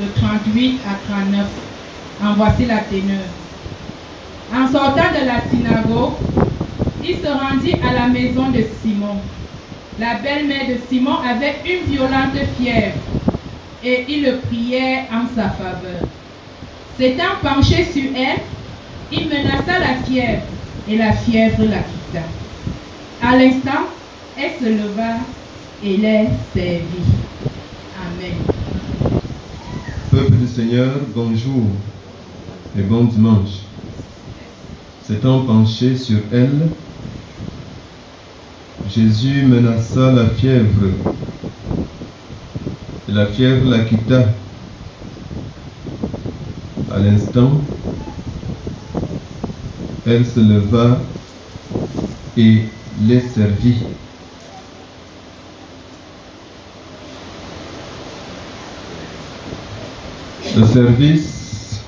de 38 à 39. En voici la teneur. En sortant de la synagogue, il se rendit à la maison de Simon. La belle-mère de Simon avait une violente fièvre et il le priait en sa faveur. S'étant penché sur elle, il menaça la fièvre et la fièvre la quitta. À l'instant, elle se leva et les servit. Amen. Seigneur, bonjour et bon dimanche. S'étant penché sur elle, Jésus menaça la fièvre et la fièvre la quitta. À l'instant, elle se leva et les servit. Le service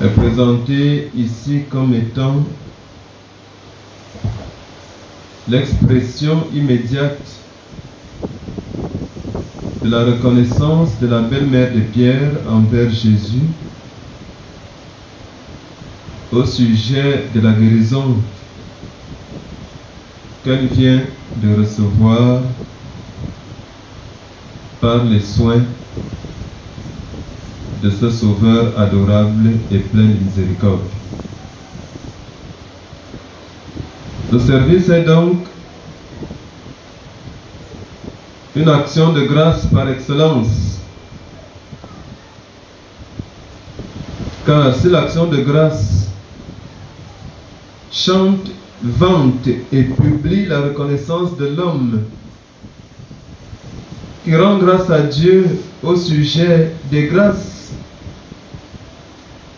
est présenté ici comme étant l'expression immédiate de la reconnaissance de la belle-mère de Pierre envers Jésus au sujet de la guérison qu'elle vient de recevoir par les soins de ce Sauveur adorable et plein de miséricorde. Le service est donc une action de grâce par excellence. Car c'est l'action de grâce chante, vante et publie la reconnaissance de l'homme qui rend grâce à Dieu au sujet des grâces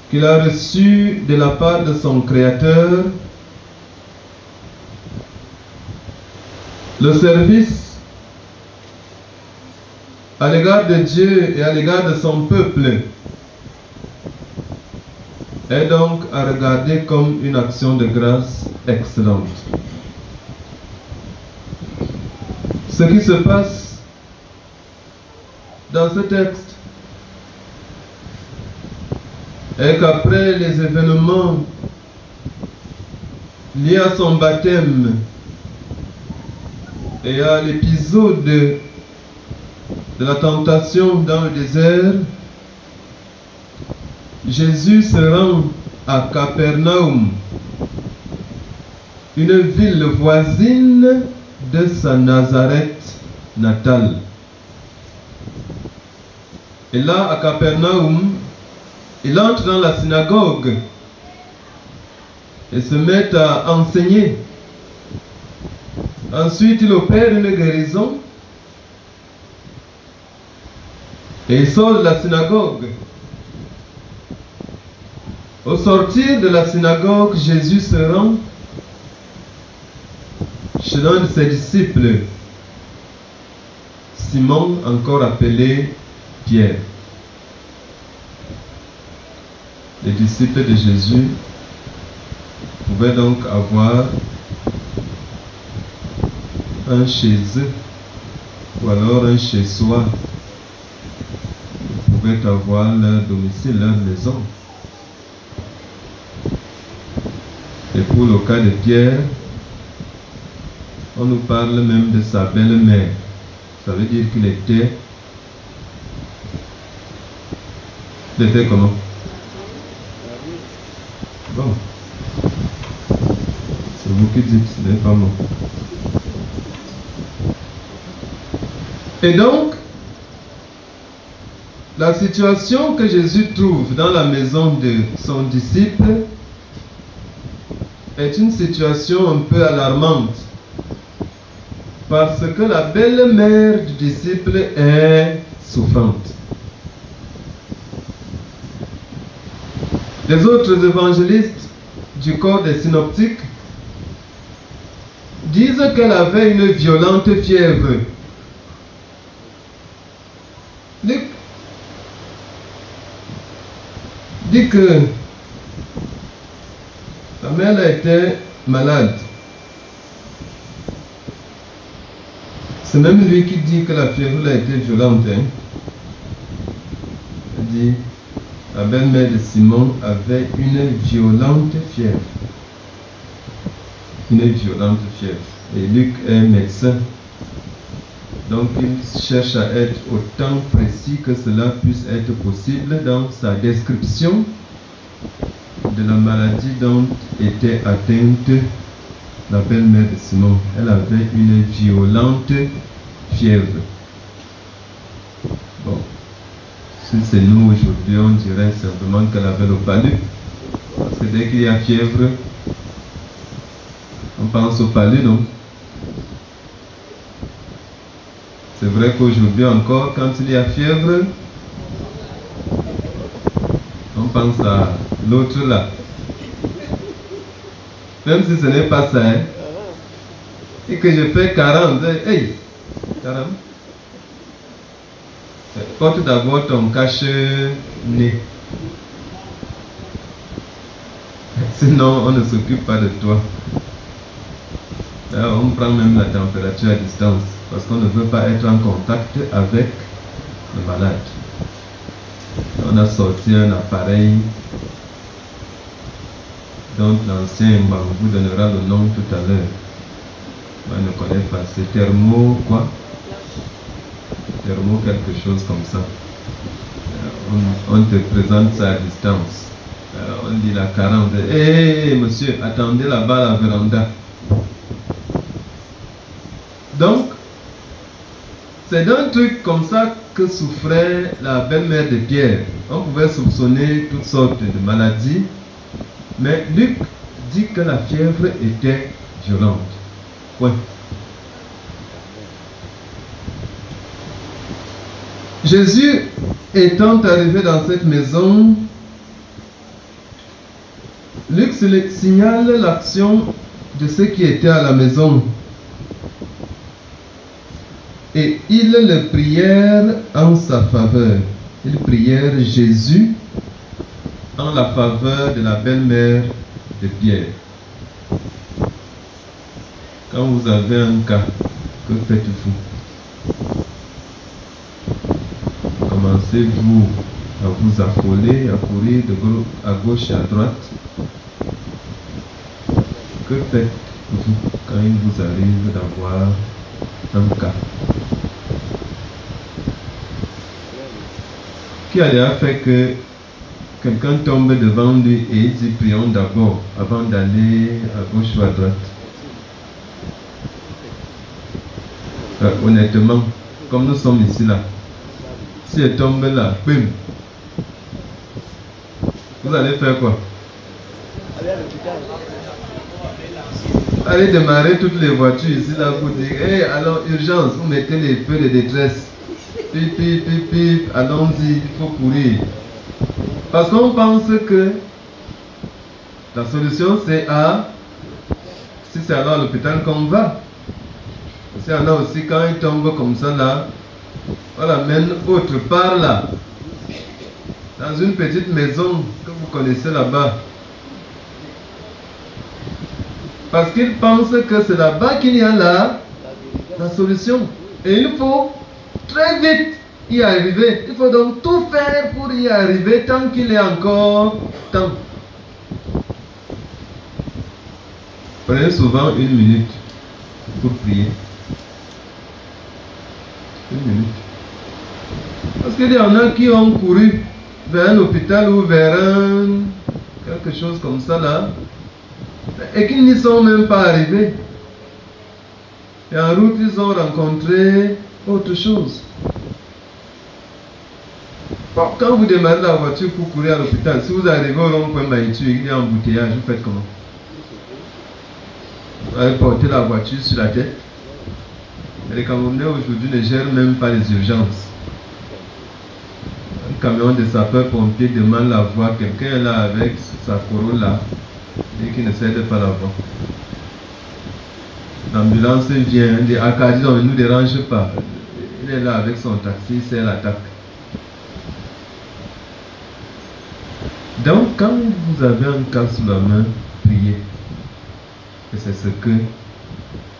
qu'il a reçues de la part de son Créateur. Le service à l'égard de Dieu et à l'égard de son peuple est donc à regarder comme une action de grâce excellente. Ce qui se passe dans ce texte est qu'après les événements liés à son baptême et à l'épisode de la tentation dans le désert, Jésus se rend à Capernaum, une ville voisine de sa Nazareth natale. Et là, à Capernaum, il entre dans la synagogue et se met à enseigner. Ensuite, il opère une guérison et il sort de la synagogue. Au sortir de la synagogue, Jésus se rend chez l'un de ses disciples, Simon, encore appelé Pierre. Les disciples de Jésus pouvaient donc avoir un chez eux ou alors un chez soi. Ils pouvaient avoir leur domicile, leur maison. Et pour le cas de Pierre, on nous parle même de sa belle-mère. Ça veut dire qu'il était. Il était comment? Bon. C'est vous qui dites, ce n'est pas moi. Et donc, la situation que Jésus trouve dans la maison de son disciple est une situation un peu alarmante. Parce que la belle-mère du disciple est souffrante. Les autres évangélistes du corps des synoptiques disent qu'elle avait une violente fièvre. Dit que sa mère était malade. C'est même lui qui dit que la fièvre a été violente. Hein. Il dit, la belle-mère de Simon avait une violente fièvre. Une violente fièvre. Et Luc est médecin. Donc il cherche à être autant précis que cela puisse être possible dans sa description de la maladie dont était atteinte la belle-mère de Simon. Elle avait une violente fièvre. Bon, si c'est nous aujourd'hui, on dirait simplement qu'elle avait le palu. Parce que dès qu'il y a fièvre, on pense au palu, non? C'est vrai qu'aujourd'hui encore, quand il y a fièvre, on pense à l'autre là. Même si ce n'est pas ça, hein. Et que je fais 40, hey, 40. Porte d'abord ton cache-nez. Sinon, on ne s'occupe pas de toi. on prend même la température à distance parce qu'on ne veut pas être en contact avec le malade. On a sorti un appareil dont l'ancien vous donnera le nom tout à l'heure. Je ne connais pas. C'est thermo quoi? Quelque chose comme ça. Euh, on, te présente ça à distance. Euh, on dit la 40. Hé, monsieur, attendez là-bas la véranda. Donc, c'est d'un truc comme ça que souffrait la belle-mère de Pierre. On pouvait soupçonner toutes sortes de maladies, mais Luc dit que la fièvre était violente. Jésus étant arrivé dans cette maison, Luc signale l'action de ceux qui étaient à la maison. Et ils le prièrent en sa faveur. Ils prièrent Jésus en la faveur de la belle-mère de Pierre. Quand vous avez un cas, que faites-vous? Commencez-vous à vous affoler, à courir de à gauche et à droite? Que faites-vous quand il vous arrive d'avoir un cas? Qui a déjà fait que quelqu'un tombe devant lui et il dit prions d'abord avant d'aller à gauche ou à droite? Euh, Honnêtement, comme nous sommes ici là, si elle tombe là, bim, vous allez faire quoi Allez démarrer toutes les voitures ici là pour dire, hé, alors urgence, vous mettez les feux de détresse. Pip, pip, pip, pip, allons-y, il faut courir. Parce qu'on pense que la solution c'est à, si c'est alors à l'hôpital qu'on va. C'est a aussi quand il tombe comme ça là, on l'amène autre part là, dans une petite maison que vous connaissez là-bas. Parce qu'il pense que c'est là-bas qu'il y a la, la solution. Et il faut très vite y arriver. Il faut donc tout faire pour y arriver tant qu'il est encore temps. Prenez souvent une minute pour prier. Une minute. Parce qu'il y en a qui ont couru vers un hôpital ou vers un, quelque chose comme ça là, et qui n'y sont même pas arrivés. Et en route, ils ont rencontré autre chose. quand vous démarrez la voiture pour courir à l'hôpital, si vous arrivez au rond-point Maïtu et qu'il y a un embouteillage, vous faites comment? Vous allez porter la voiture sur la tête. les Camerounais aujourd'hui ne gèrent même pas les urgences. Camion de sapeur-pompier demande la voie, quelqu'un est là avec sa Corolla et qui ne cède pas la voie. L'ambulance vient, dit Acadie, on ne nous dérange pas. Il est là avec son taxi, c'est l'attaque. Donc, quand vous avez un cas sous la main, priez. Et c'est ce que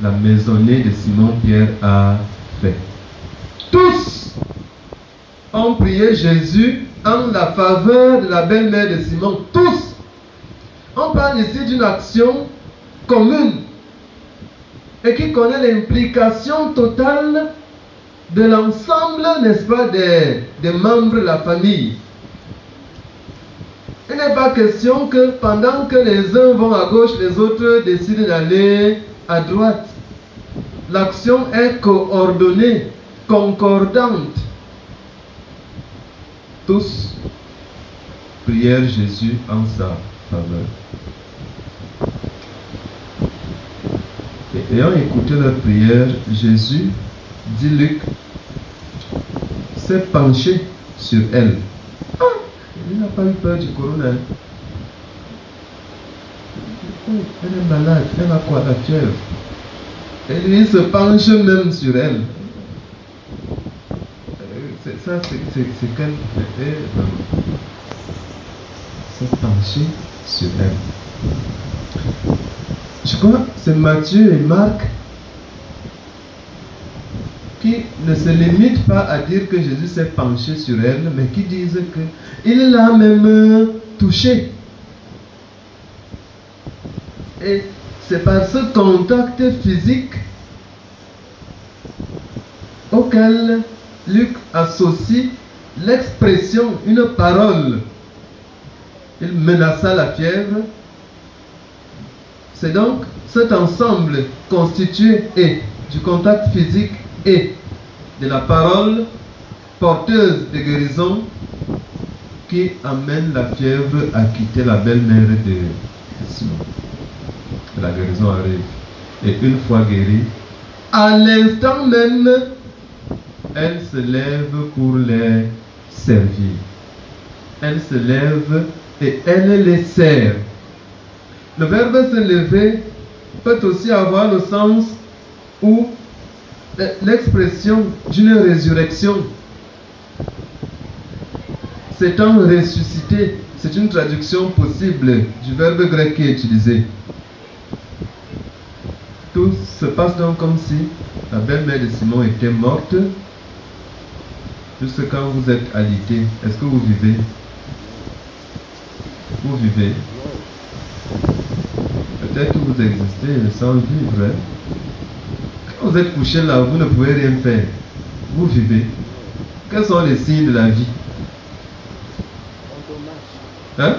la maisonnée de Simon-Pierre a fait. Tous ont prié Jésus en la faveur de la belle-mère de Simon. Tous. On parle ici d'une action commune et qui connaît l'implication totale de l'ensemble, n'est-ce pas, des, des membres de la famille. Il n'est pas question que pendant que les uns vont à gauche, les autres décident d'aller à droite. L'action est coordonnée, concordante. Tous prièrent Jésus en sa faveur. Et ayant écouté leur prière, Jésus, dit Luc, s'est penché sur elle. Ah, il n'a pas eu peur du corona. Elle est malade, elle a quoi la fièvre? Et lui se penche même sur elle. Ça, c'est qu'elle était se pencher sur elle? Je crois que c'est Matthieu et Marc qui ne se limitent pas à dire que Jésus s'est penché sur elle, mais qui disent qu'il l'a même touché. Et c'est par ce contact physique auquel Luc associe l'expression, une parole. Il menaça la fièvre. C'est donc cet ensemble constitué du contact physique et de la parole porteuse de guérison qui amène la fièvre à quitter la belle-mère de Simon. La guérison arrive. Et une fois guérie, à l'instant même, elle se lève pour les servir. Elle se lève et elle les sert. Le verbe se lever peut aussi avoir le sens où l'expression d'une résurrection s'étant ressuscité, c'est une traduction possible du verbe grec qui est utilisé. Tout se passe donc comme si la belle-mère de Simon était morte. Jusque quand vous êtes alité, est-ce que vous vivez? Vous vivez? Peut-être que vous existez sans vivre. Hein? Quand vous êtes couché là, vous ne pouvez rien faire. Vous vivez. Quels sont les signes de la vie? Hein?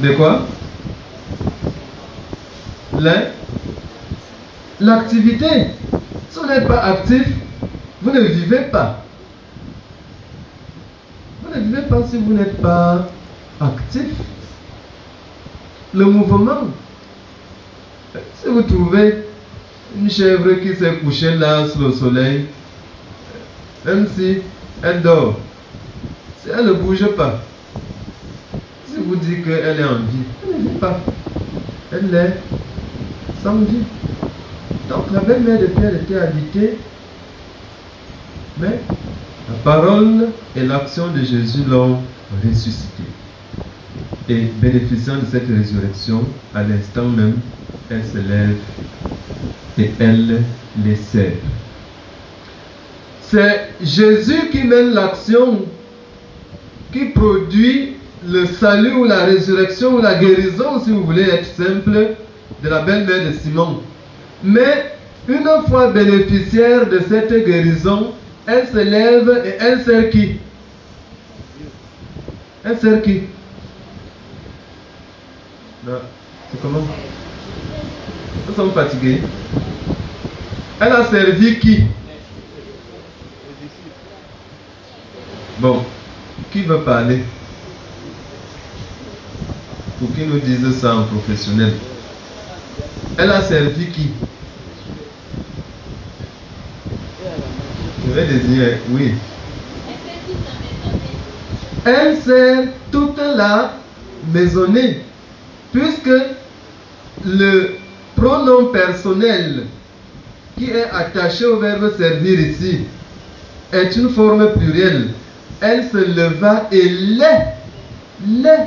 De quoi? L'activité. Si vous n'êtes pas actif, vous ne vivez pas. Vous ne vivez pas si vous n'êtes pas actif. Le mouvement. Si vous trouvez une chèvre qui s'est couchée là sous le soleil, même si elle dort, si elle ne bouge pas, si vous dites qu'elle est en vie, elle ne vit pas. Elle est sans vie. Donc la belle-mère de Pierre était habitée, mais la parole et l'action de Jésus l'ont ressuscité. Et bénéficiant de cette résurrection, à l'instant même, elle se lève et elle les sert. C'est Jésus qui mène l'action qui produit le salut ou la résurrection ou la guérison, si vous voulez être simple, de la belle-mère de Simon. Mais une fois bénéficiaire de cette guérison, elle se lève et elle sert qui? Elle sert qui? C'est comment? Nous sommes fatigués. Elle a servi qui? Bon, qui veut parler? Pour qui nous dise ça en professionnel Elle a servi qui? Je vais désigner, oui. Elle sert toute la maisonnée, puisque le pronom personnel qui est attaché au verbe servir ici est une forme plurielle. Elle se leva et les, les,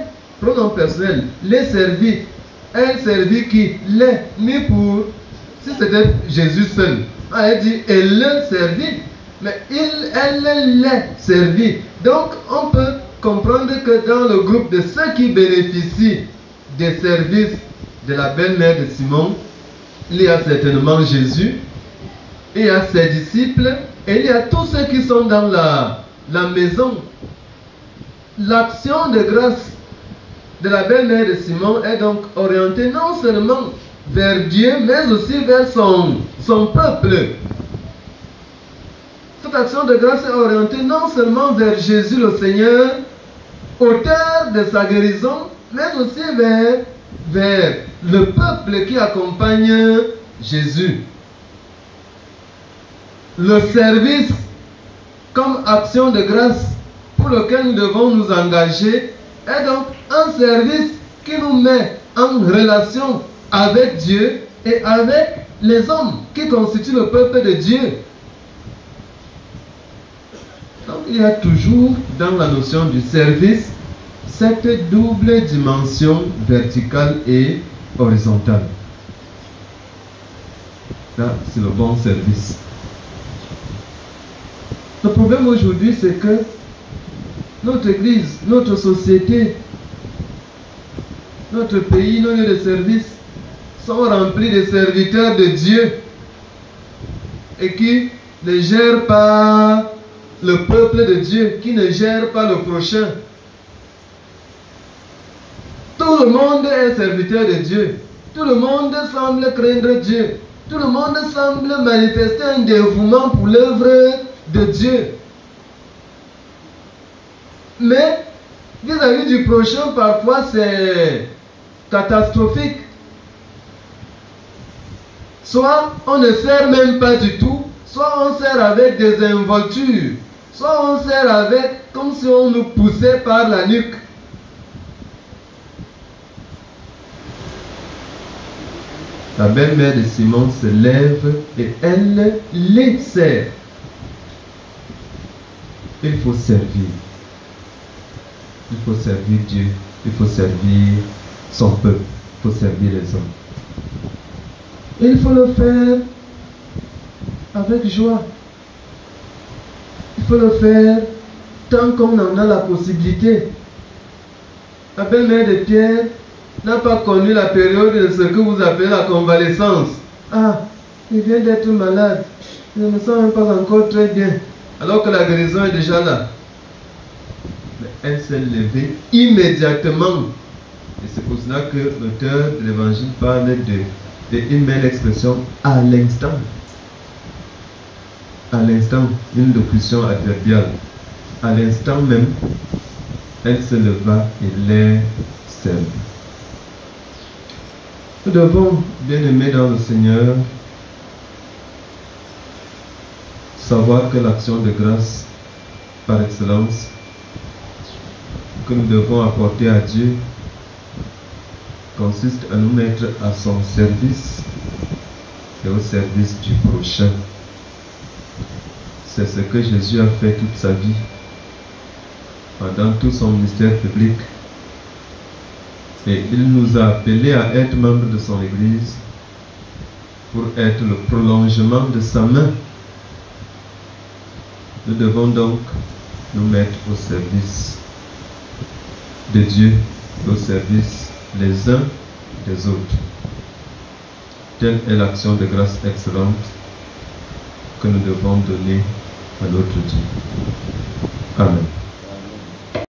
pronom personnel, les servit. Elle servit qui Les, mis pour si c'était Jésus seul, elle dit, elle le servit, mais il, elle l'a servi. Donc, on peut comprendre que dans le groupe de ceux qui bénéficient des services de la belle-mère de Simon, il y a certainement Jésus, il y a ses disciples, et il y a tous ceux qui sont dans la, la maison. L'action de grâce de la belle-mère de Simon est donc orientée non seulement vers Dieu, mais aussi vers son, son peuple. Cette action de grâce est orientée non seulement vers Jésus le Seigneur, auteur de sa guérison, mais aussi vers, vers le peuple qui accompagne Jésus. Le service comme action de grâce pour lequel nous devons nous engager est donc un service qui nous met en relation avec Dieu et avec les hommes qui constituent le peuple de Dieu. Donc il y a toujours dans la notion du service cette double dimension verticale et horizontale. Ça, c'est le bon service. Le problème aujourd'hui, c'est que notre Église, notre société, notre pays, nos lieux de service sont remplis de serviteurs de Dieu et qui ne gèrent pas le peuple de Dieu, qui ne gèrent pas le prochain. Tout le monde est serviteur de Dieu. Tout le monde semble craindre Dieu. Tout le monde semble manifester un dévouement pour l'œuvre de Dieu. Mais vis-à-vis du prochain, parfois c'est catastrophique. Soit on ne sert même pas du tout, soit on sert avec des involtures, soit on sert avec comme si on nous poussait par la nuque. La belle-mère de Simon se lève et elle les sert. Il faut servir. Il faut servir Dieu. Il faut servir son peuple. Il faut servir les hommes. il faut le faire avec joie. Il faut le faire tant qu'on en a la possibilité. La belle-mère de Pierre n'a pas connu la période de ce que vous appelez la convalescence. Ah, il vient d'être malade. Je ne me sens même pas encore très bien. Alors que la guérison est déjà là. Elle s'est levée immédiatement. Et c'est pour cela que l'auteur de l'évangile parle de, de expression à l'instant. À l'instant, une locution adverbiale. À l'instant même, elle se leva et les servit. Nous devons, bien aimer dans le Seigneur, savoir que l'action de grâce par excellence que nous devons apporter à Dieu consiste à nous mettre à son service et au service du prochain. C'est ce que Jésus a fait toute sa vie pendant tout son ministère public. Et il nous a appelés à être membres de son Église pour être le prolongement de sa main. Nous devons donc nous mettre au service de Dieu, au service les uns des autres. Telle est l'action de grâce excellente que nous devons donner à notre Dieu. Amen.